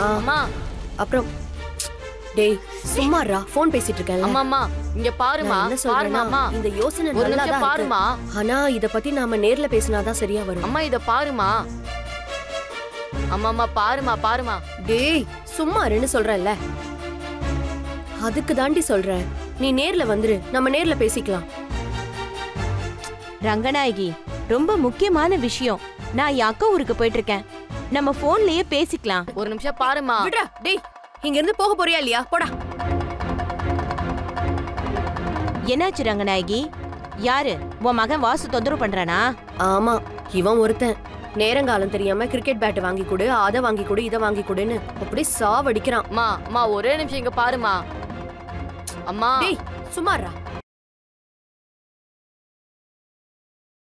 அம்மா அப்புறம் டேய் சும்மாறா ஃபோன் பேசிட்டு இருக்கேன்ல அம்மா அம்மா இங்க பாருமா நான் என்ன பாருமா சொல்றேன்னா அம்மா இந்த யோசனை நல்லா நிமிஷம் பாருமா ஆனா இத பத்தி நாம நேர்ல பேசினாதான் சரியா வரும். அம்மா இத பாருமா அம்மா அம்மா பாருமா பாருமா டேய் சும்மா இருன்னு சொல்றேன்ல. அதுக்கு தாண்டி சொல்றேன் நீ நேர்ல வந்துரு நம்ம நேர்ல பேசிக்கலாம். ரங்கநாயகி ரொம்ப முக்கியமான விஷயம். நான் என் அக்கா ஊருக்கு போயிட்டு இருக்கேன் நம்ம போன்லயே பேசிக்கலாம். ஒரு நிமிஷம் பாருமா விடுறா டேய் இங்க இருந்து போக போறியா இல்லையா? போடா. என்னாச்சு ரங்கநாயகி? யாரு? உன் மகன் வாசு தொந்தரவு பண்றானா? ஆமா இவன் ஒருத்தன். நேரங்காலம் தெரியாம கிரிக்கெட் பேட் வாங்கி கொடு அதை வாங்கி கொடு இதை வாங்கி கொடுன்னு அப்படியே சாவடிக்கிறான். அம்மா அம்மா ஒரே நிமிஷம் இங்க பாருமா அம்மா. டேய் சும்மாறா